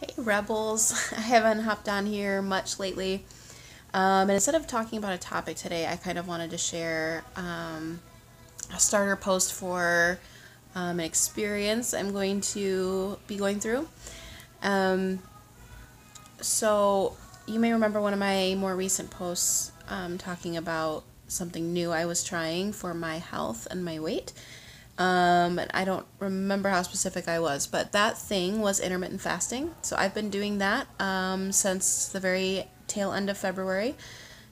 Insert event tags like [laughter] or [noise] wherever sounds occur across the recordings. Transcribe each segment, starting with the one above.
Hey, Rebels. [laughs] I haven't hopped on here much lately. Um, and instead of talking about a topic today, I kind of wanted to share um, a starter post for um, an experience I'm going to be going through. Um, so, you may remember one of my more recent posts um, talking about something new I was trying for my health and my weight. Um, and I don't remember how specific I was, but that thing was intermittent fasting. So I've been doing that um, since the very tail end of February.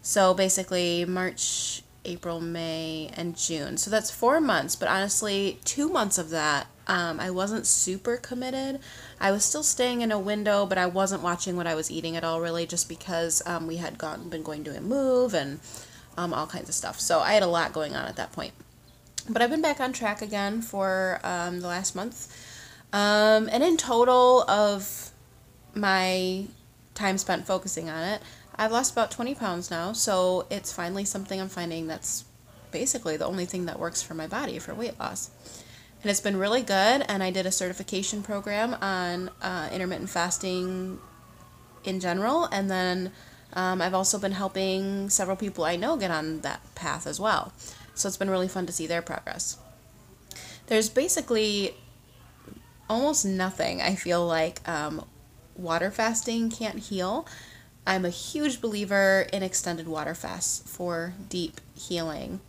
So basically, March, April, May, and June. So that's four months, but honestly, two months of that, um, I wasn't super committed. I was still staying in a window, but I wasn't watching what I was eating at all, really, just because um, we had gone, been going to a move and um, all kinds of stuff. So I had a lot going on at that point. But I've been back on track again for um, the last month. Um, and in total of my time spent focusing on it, I've lost about 20 pounds now. So it's finally something I'm finding that's basically the only thing that works for my body for weight loss. And it's been really good. And I did a certification program on uh, intermittent fasting in general. And then um, I've also been helping several people I know get on that path as well. So it's been really fun to see their progress. There's basically almost nothing I feel like um, water fasting can't heal. I'm a huge believer in extended water fasts for deep healing.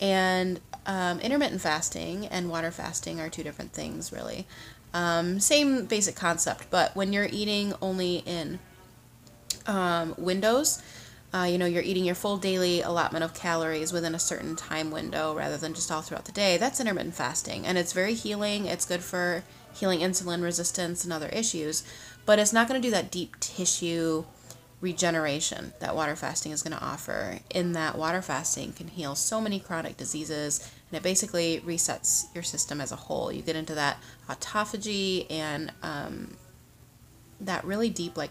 And um, intermittent fasting and water fasting are two different things, really. Um, same basic concept, but when you're eating only in um, windows, uh, you know, you're eating your full daily allotment of calories within a certain time window rather than just all throughout the day. That's intermittent fasting. And it's very healing. It's good for healing insulin resistance and other issues. But it's not going to do that deep tissue regeneration that water fasting is going to offer. In that, water fasting can heal so many chronic diseases and it basically resets your system as a whole. You get into that autophagy and um, that really deep, like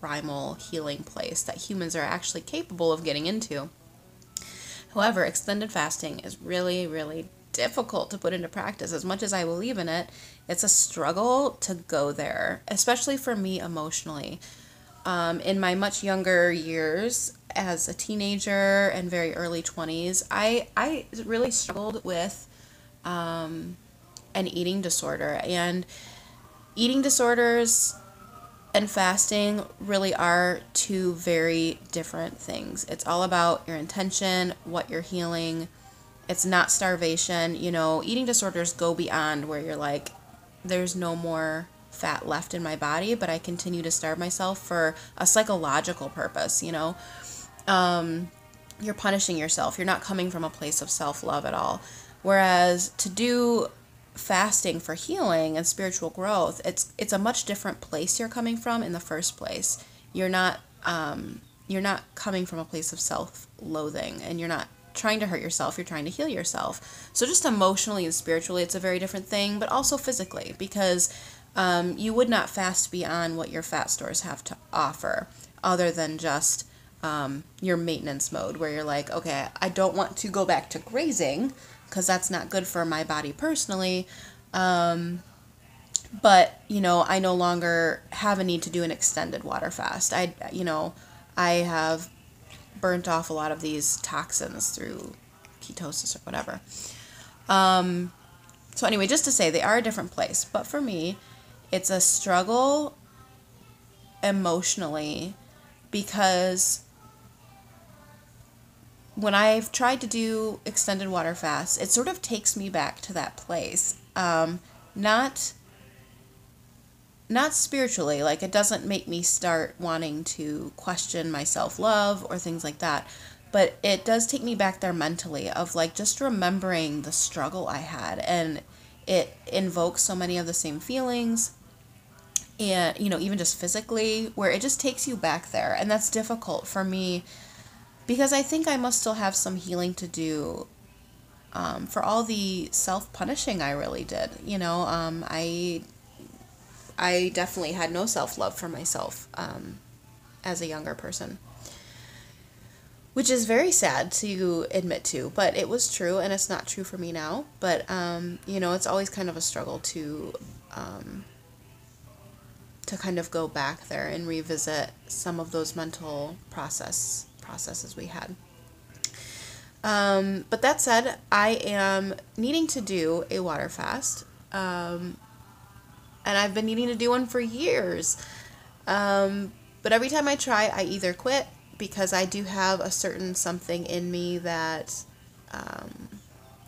primal healing place that humans are actually capable of getting into. However, extended fasting is really, really difficult to put into practice. As much as I believe in it, it's a struggle to go there, especially for me emotionally. Um, in my much younger years, as a teenager and very early 20s, I, I really struggled with um, an eating disorder. And eating disorders and fasting really are two very different things. It's all about your intention, what you're healing. It's not starvation. You know, eating disorders go beyond where you're like, there's no more fat left in my body, but I continue to starve myself for a psychological purpose, you know? Um, you're punishing yourself. You're not coming from a place of self love at all. Whereas to do fasting for healing and spiritual growth, it's it's a much different place you're coming from in the first place. You're not um, you're not coming from a place of self-loathing, and you're not trying to hurt yourself. You're trying to heal yourself. So just emotionally and spiritually, it's a very different thing, but also physically because um, you would not fast beyond what your fat stores have to offer, other than just um, your maintenance mode, where you're like, okay, I don't want to go back to grazing because that's not good for my body personally. Um, but you know, I no longer have a need to do an extended water fast. I, you know, I have burnt off a lot of these toxins through ketosis or whatever. Um, so anyway, just to say they are a different place, but for me, it's a struggle emotionally because when I've tried to do extended water fasts, it sort of takes me back to that place. Um, not not spiritually, like it doesn't make me start wanting to question my self-love or things like that, but it does take me back there mentally of like just remembering the struggle I had and it invokes so many of the same feelings and you know even just physically where it just takes you back there and that's difficult for me because I think I must still have some healing to do um, for all the self punishing I really did. You know, um, I I definitely had no self love for myself um, as a younger person, which is very sad to admit to, but it was true, and it's not true for me now. But um, you know, it's always kind of a struggle to um, to kind of go back there and revisit some of those mental process processes we had. Um, but that said, I am needing to do a water fast. Um, and I've been needing to do one for years. Um, but every time I try, I either quit because I do have a certain something in me that um,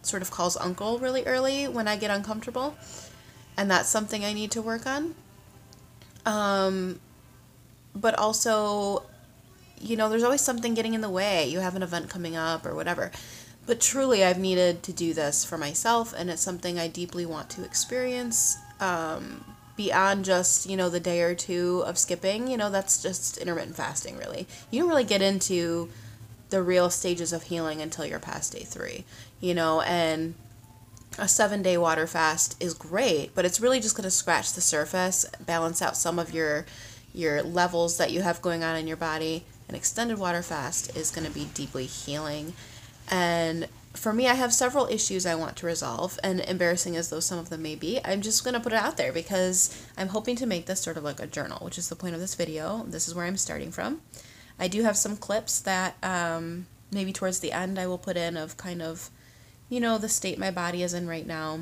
sort of calls uncle really early when I get uncomfortable. And that's something I need to work on. Um, but also, you know, there's always something getting in the way. You have an event coming up or whatever. But truly, I've needed to do this for myself, and it's something I deeply want to experience. Um, beyond just you know the day or two of skipping you know that's just intermittent fasting really you don't really get into the real stages of healing until you're past day three you know and a seven day water fast is great but it's really just going to scratch the surface balance out some of your your levels that you have going on in your body an extended water fast is going to be deeply healing and for me, I have several issues I want to resolve, and embarrassing as though some of them may be, I'm just going to put it out there because I'm hoping to make this sort of like a journal, which is the point of this video. This is where I'm starting from. I do have some clips that um, maybe towards the end I will put in of kind of, you know, the state my body is in right now.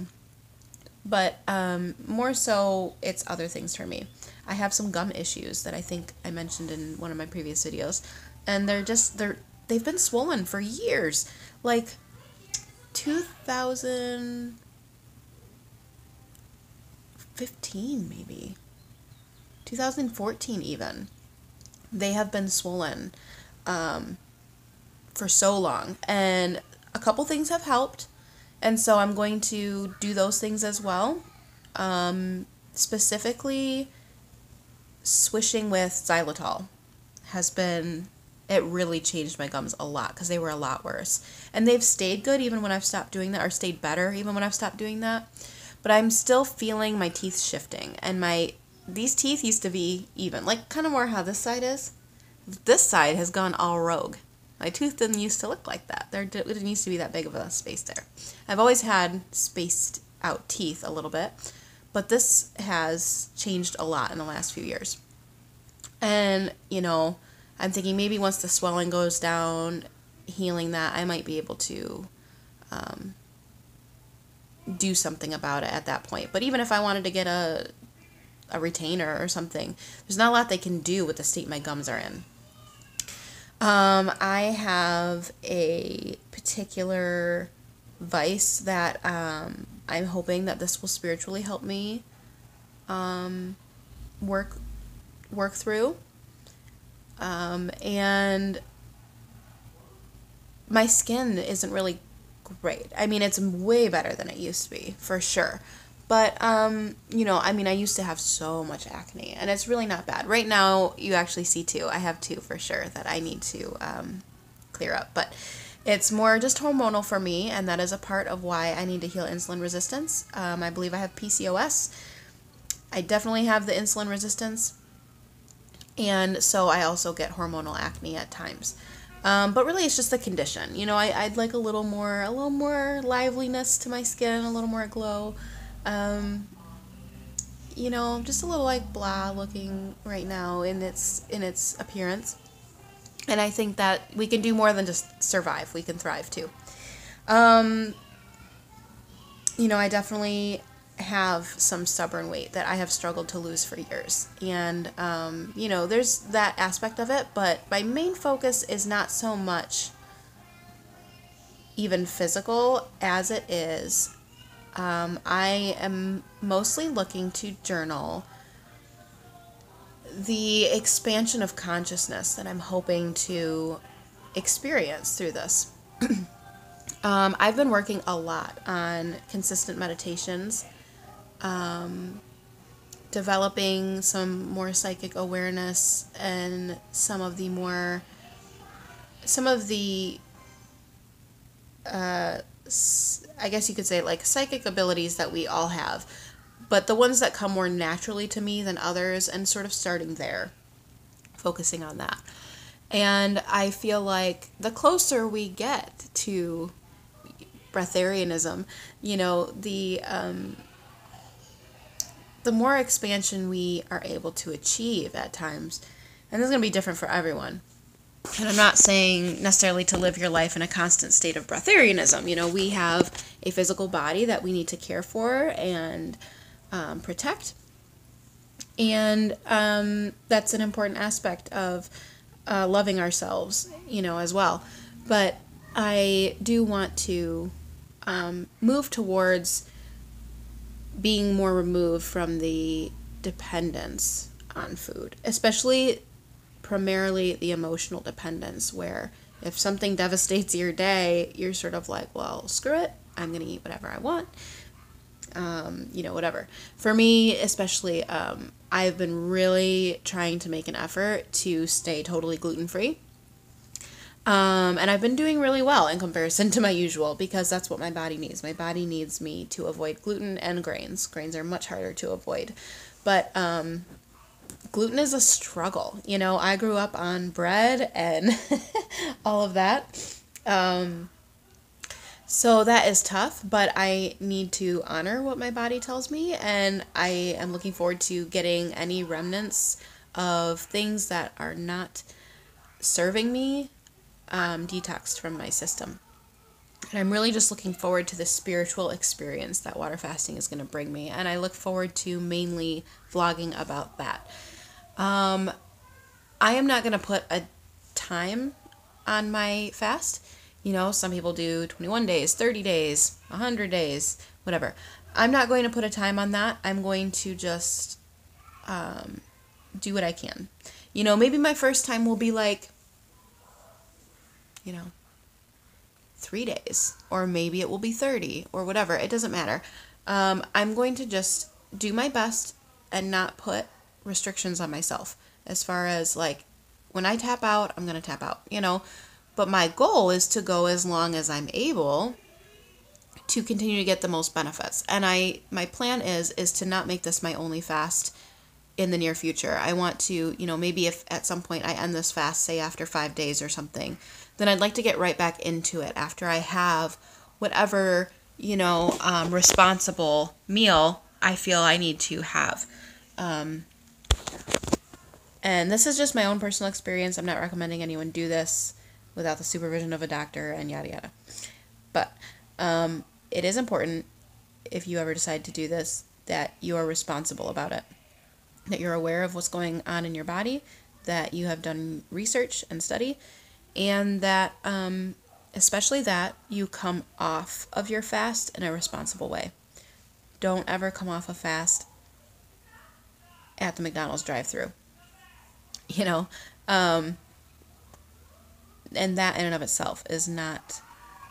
But um, more so, it's other things for me. I have some gum issues that I think I mentioned in one of my previous videos, and they're just, they're, they've been swollen for years. Like, 2015 maybe. 2014 even. They have been swollen um, for so long and a couple things have helped and so i'm going to do those things as well. Um, specifically swishing with xylitol has been it really changed my gums a lot because they were a lot worse. And they've stayed good even when I've stopped doing that, or stayed better even when I've stopped doing that. But I'm still feeling my teeth shifting, and my these teeth used to be even, like kind of more how this side is. This side has gone all rogue. My tooth didn't used to look like that. There didn't used to be that big of a space there. I've always had spaced out teeth a little bit, but this has changed a lot in the last few years. And, you know, I'm thinking maybe once the swelling goes down, healing that, I might be able to um, do something about it at that point. But even if I wanted to get a a retainer or something, there's not a lot they can do with the state my gums are in. Um, I have a particular vice that um, I'm hoping that this will spiritually help me um, work work through. Um, and my skin isn't really great. I mean, it's way better than it used to be, for sure. But, um, you know, I mean, I used to have so much acne, and it's really not bad. Right now, you actually see two. I have two for sure that I need to um, clear up. But it's more just hormonal for me, and that is a part of why I need to heal insulin resistance. Um, I believe I have PCOS. I definitely have the insulin resistance and so I also get hormonal acne at times. Um, but really, it's just the condition. You know, I, would like a little more, a little more liveliness to my skin, a little more glow. Um, you know, just a little like blah looking right now in its in its appearance. And I think that we can do more than just survive. We can thrive too. Um, you know, I definitely have some stubborn weight that I have struggled to lose for years. And, um, you know, there's that aspect of it, but my main focus is not so much even physical as it is. Um, I am mostly looking to journal the expansion of consciousness that I'm hoping to experience through this. [clears throat] um, I've been working a lot on consistent meditations um, developing some more psychic awareness and some of the more some of the uh, I guess you could say like psychic abilities that we all have, but the ones that come more naturally to me than others, and sort of starting there, focusing on that. And I feel like the closer we get to breatharianism, you know, the um, the more expansion we are able to achieve at times, and this is going to be different for everyone. And I'm not saying necessarily to live your life in a constant state of breatharianism. You know, we have a physical body that we need to care for and um, protect. And um, that's an important aspect of uh, loving ourselves, you know, as well. But I do want to um, move towards being more removed from the dependence on food, especially primarily the emotional dependence, where if something devastates your day, you're sort of like, well, screw it, I'm going to eat whatever I want. Um, you know, whatever. For me, especially, um, I've been really trying to make an effort to stay totally gluten free. Um, and I've been doing really well in comparison to my usual because that's what my body needs. My body needs me to avoid gluten and grains. Grains are much harder to avoid. But um, gluten is a struggle. You know, I grew up on bread and [laughs] all of that. Um, so that is tough, but I need to honor what my body tells me, and I am looking forward to getting any remnants of things that are not serving me um, detoxed from my system. And I'm really just looking forward to the spiritual experience that water fasting is going to bring me. And I look forward to mainly vlogging about that. Um, I am not going to put a time on my fast. You know, some people do 21 days, 30 days, 100 days, whatever. I'm not going to put a time on that. I'm going to just um, do what I can. You know, maybe my first time will be like you know, three days, or maybe it will be 30, or whatever. It doesn't matter. Um, I'm going to just do my best and not put restrictions on myself as far as like when I tap out, I'm going to tap out, you know. But my goal is to go as long as I'm able to continue to get the most benefits. And I my plan is is to not make this my only fast in the near future. I want to, you know, maybe if at some point I end this fast, say after 5 days or something, then I'd like to get right back into it after I have whatever, you know, um, responsible meal I feel I need to have. Um, and this is just my own personal experience. I'm not recommending anyone do this without the supervision of a doctor and yada yada. But um, it is important if you ever decide to do this that you are responsible about it, that you're aware of what's going on in your body, that you have done research and study, and that um, especially that you come off of your fast in a responsible way. Don't ever come off a fast at the McDonald's drive-through. You know, um, and that in and of itself is not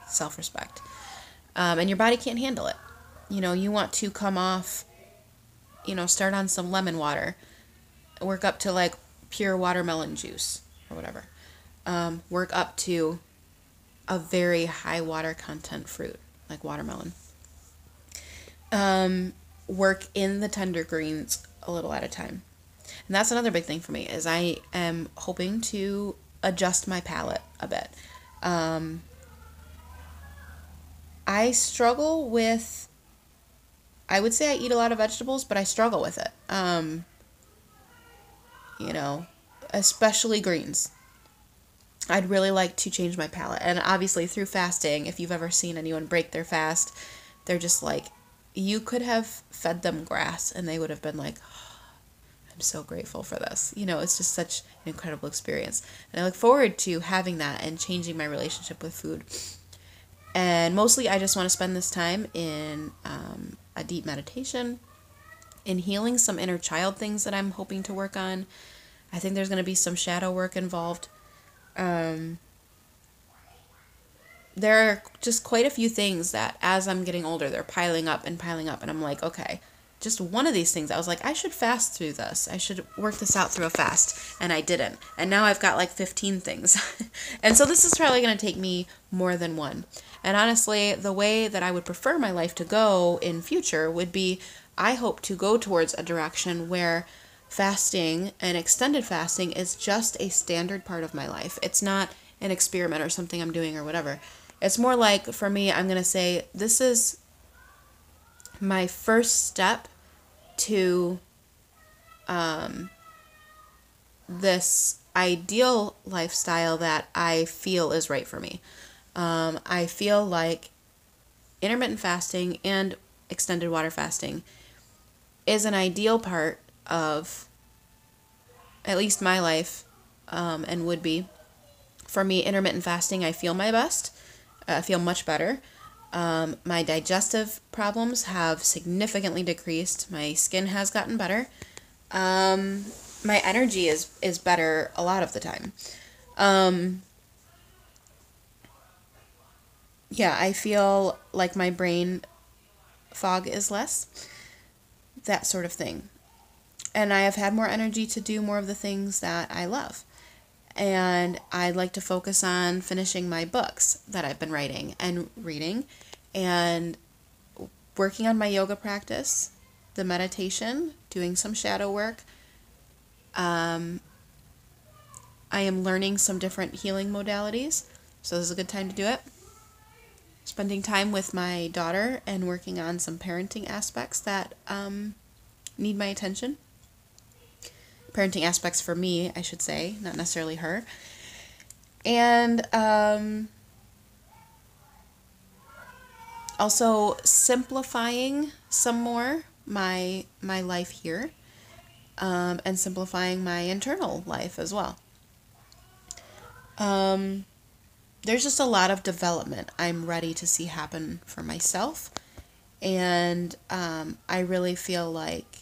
self-respect, um, and your body can't handle it. You know, you want to come off. You know, start on some lemon water, work up to like pure watermelon juice or whatever um, work up to a very high water content fruit like watermelon. Um, work in the tender greens a little at a time. And that's another big thing for me is I am hoping to adjust my palate a bit. Um, I struggle with I would say I eat a lot of vegetables, but I struggle with it. Um, you know, especially greens. I'd really like to change my palate. And obviously, through fasting, if you've ever seen anyone break their fast, they're just like, you could have fed them grass and they would have been like, oh, I'm so grateful for this. You know, it's just such an incredible experience. And I look forward to having that and changing my relationship with food. And mostly, I just want to spend this time in um, a deep meditation, in healing some inner child things that I'm hoping to work on. I think there's going to be some shadow work involved um, there are just quite a few things that as I'm getting older, they're piling up and piling up. And I'm like, okay, just one of these things. I was like, I should fast through this. I should work this out through a fast. And I didn't. And now I've got like 15 things. [laughs] and so this is probably going to take me more than one. And honestly, the way that I would prefer my life to go in future would be I hope to go towards a direction where fasting and extended fasting is just a standard part of my life. It's not an experiment or something I'm doing or whatever. It's more like for me, I'm going to say this is my first step to um, this ideal lifestyle that I feel is right for me. Um, I feel like intermittent fasting and extended water fasting is an ideal part of at least my life um, and would be. For me, intermittent fasting, I feel my best. I feel much better. Um, my digestive problems have significantly decreased. My skin has gotten better. Um, my energy is is better a lot of the time. Um, yeah, I feel like my brain fog is less. That sort of thing. And I have had more energy to do more of the things that I love. And I'd like to focus on finishing my books that I've been writing and reading and working on my yoga practice, the meditation, doing some shadow work. Um, I am learning some different healing modalities, so this is a good time to do it. Spending time with my daughter and working on some parenting aspects that um, need my attention. Parenting aspects for me, I should say, not necessarily her. And um, also simplifying some more my my life here um, and simplifying my internal life as well um, there's just a lot of development i'm ready to see happen for myself and um, i really feel like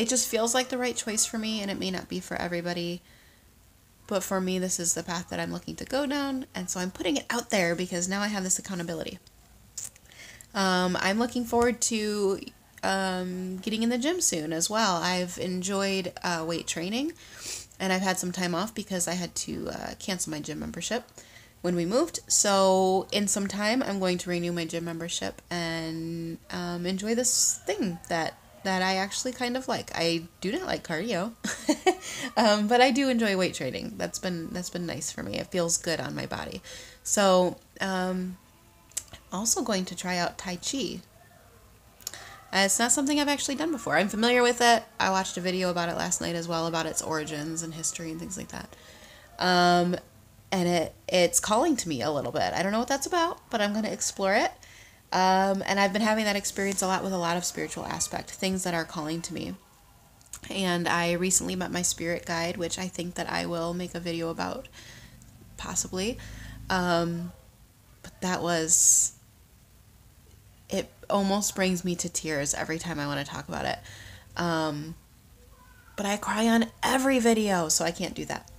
it just feels like the right choice for me and it may not be for everybody but for me, this is the path that I'm looking to go down, and so I'm putting it out there because now I have this accountability. Um, I'm looking forward to um, getting in the gym soon as well. I've enjoyed uh, weight training, and I've had some time off because I had to uh, cancel my gym membership when we moved. So, in some time, I'm going to renew my gym membership and um, enjoy this thing that that I actually kind of like. I do not like cardio, [laughs] um, but I do enjoy weight training. That's been that's been nice for me. It feels good on my body. So, um, also going to try out Tai Chi. Uh, it's not something I've actually done before. I'm familiar with it. I watched a video about it last night as well about its origins and history and things like that. Um, and it it's calling to me a little bit. I don't know what that's about, but I'm going to explore it. Um, and I've been having that experience a lot with a lot of spiritual aspect, things that are calling to me. And I recently met my spirit guide, which I think that I will make a video about, possibly. Um, but that was, it almost brings me to tears every time I want to talk about it. Um, but I cry on every video, so I can't do that.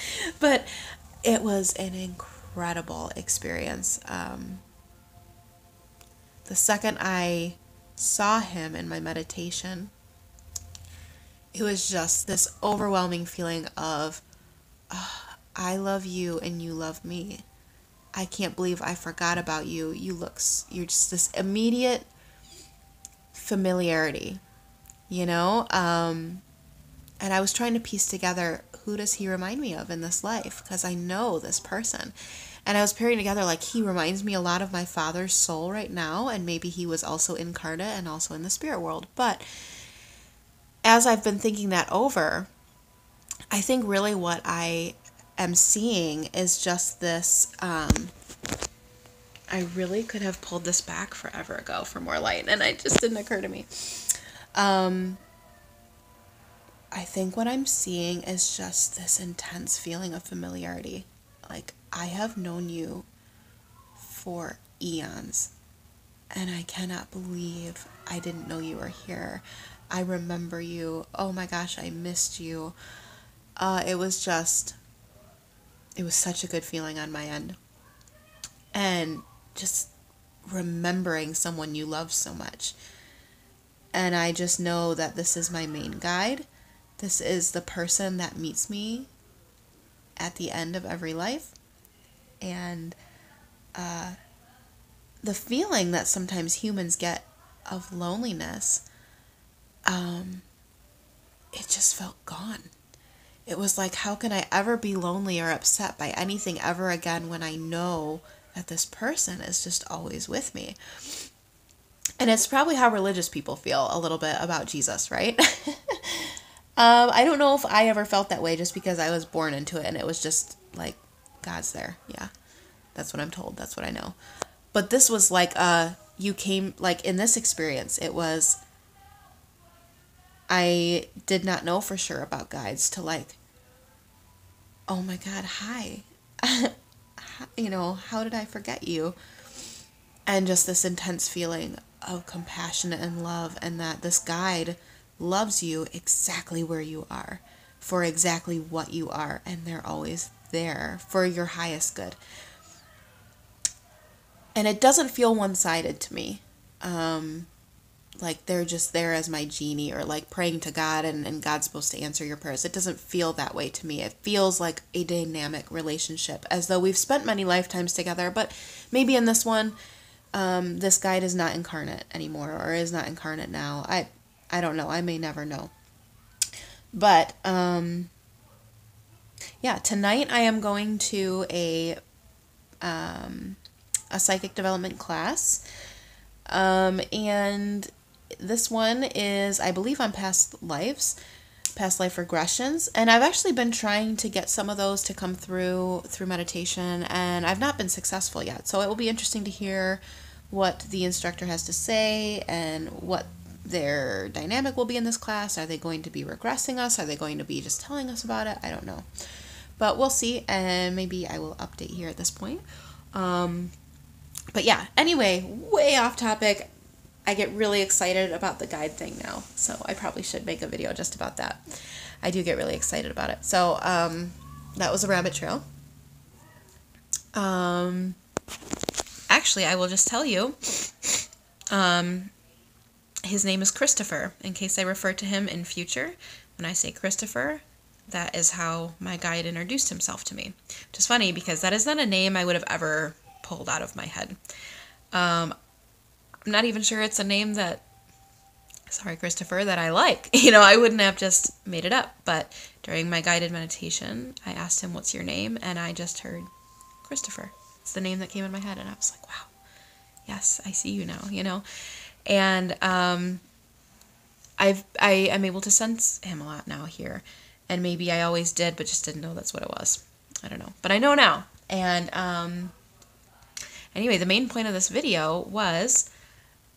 [laughs] but it was an incredible experience. Um, the second I saw him in my meditation, it was just this overwhelming feeling of, oh, I love you and you love me. I can't believe I forgot about you. You look, you're just this immediate familiarity, you know? Um, and I was trying to piece together who does he remind me of in this life? Because I know this person. And I was pairing together like he reminds me a lot of my father's soul right now, and maybe he was also incarnate and also in the spirit world. But as I've been thinking that over, I think really what I am seeing is just this. Um, I really could have pulled this back forever ago for more light, and it just didn't occur to me. Um, I think what I'm seeing is just this intense feeling of familiarity. Like, I have known you for eons, and I cannot believe I didn't know you were here. I remember you. Oh my gosh, I missed you. Uh, it was just, it was such a good feeling on my end. And just remembering someone you love so much. And I just know that this is my main guide. This is the person that meets me at the end of every life and uh, the feeling that sometimes humans get of loneliness, um, it just felt gone. It was like, how can I ever be lonely or upset by anything ever again when I know that this person is just always with me? And it's probably how religious people feel a little bit about Jesus, right? [laughs] um, I don't know if I ever felt that way just because I was born into it and it was just like, God's there. Yeah. That's what I'm told. That's what I know. But this was like, uh, you came, like in this experience, it was, I did not know for sure about guides to like, oh my God, hi. [laughs] you know, how did I forget you? And just this intense feeling of compassion and love, and that this guide loves you exactly where you are, for exactly what you are, and they're always there for your highest good. And it doesn't feel one sided to me. Um, like they're just there as my genie or like praying to God and, and God's supposed to answer your prayers. It doesn't feel that way to me. It feels like a dynamic relationship, as though we've spent many lifetimes together, but maybe in this one, um, this guide is not incarnate anymore or is not incarnate now. I I don't know. I may never know. But um, yeah, tonight I am going to a um, a psychic development class. Um, and this one is, I believe, on past lives, past life regressions, and I've actually been trying to get some of those to come through through meditation, and I've not been successful yet. So it will be interesting to hear what the instructor has to say and what their dynamic will be in this class. Are they going to be regressing us? Are they going to be just telling us about it? I don't know. But we'll see, and maybe I will update here at this point. Um, but yeah, anyway, way off topic. I get really excited about the guide thing now, so I probably should make a video just about that. I do get really excited about it. So um, that was a rabbit trail. Um, actually, I will just tell you. Um, his name is Christopher. In case I refer to him in future, when I say Christopher, that is how my guide introduced himself to me. Which is funny because that is not a name I would have ever pulled out of my head. Um, I'm not even sure it's a name that, sorry, Christopher, that I like. [laughs] You know, I wouldn't have just made it up. But during my guided meditation, I asked him, What's your name? And I just heard Christopher. It's the name that came in my head. And I was like, Wow, yes, I see you now, you know? And um, I've, I am able to sense him a lot now here. And maybe I always did, but just didn't know that's what it was. I don't know. But I know now. And um, anyway, the main point of this video was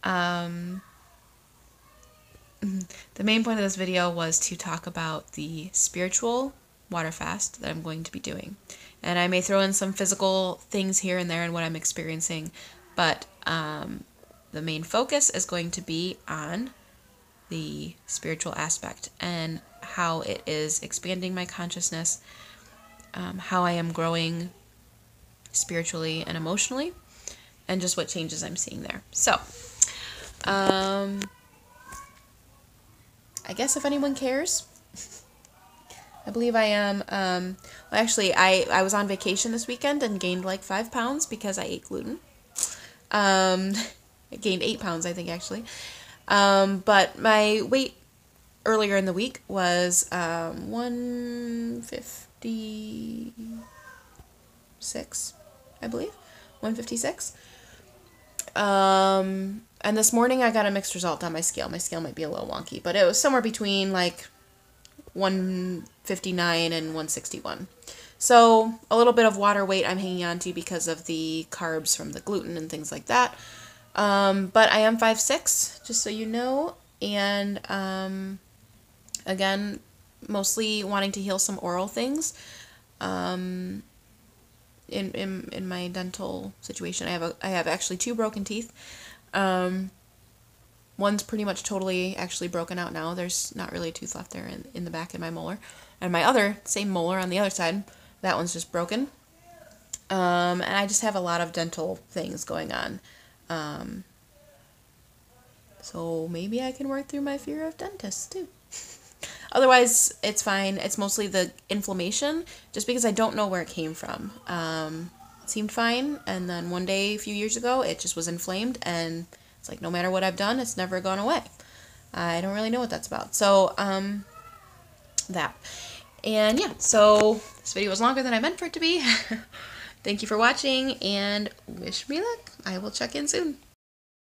um, [clears throat] the main point of this video was to talk about the spiritual water fast that I'm going to be doing. And I may throw in some physical things here and there and what I'm experiencing, but um, the main focus is going to be on the spiritual aspect and how it is expanding my consciousness, um, how I am growing spiritually and emotionally, and just what changes I'm seeing there. So, um, I guess if anyone cares, [laughs] I believe I am. Um, well, actually, I, I was on vacation this weekend and gained like five pounds because I ate gluten. Um, [laughs] I gained eight pounds, I think, actually. Um, but my weight earlier in the week was um, 156, I believe. 156. Um, and this morning I got a mixed result on my scale. My scale might be a little wonky, but it was somewhere between like 159 and 161. So a little bit of water weight I'm hanging on to because of the carbs from the gluten and things like that. Um, but I am 5'6", just so you know. And um, again, mostly wanting to heal some oral things. Um, in, in, in my dental situation. I have a, I have actually two broken teeth. Um, one's pretty much totally actually broken out now. There's not really a tooth left there in, in the back in my molar. And my other, same molar on the other side, that one's just broken. Um, and I just have a lot of dental things going on. Um, so maybe I can work through my fear of dentists too. Otherwise, it's fine. It's mostly the inflammation, just because I don't know where it came from. Um, seemed fine, and then one day a few years ago, it just was inflamed, and it's like no matter what I've done, it's never gone away. I don't really know what that's about. So, um, that. And yeah, so this video was longer than I meant for it to be. [laughs] Thank you for watching, and wish me luck. I will check in soon.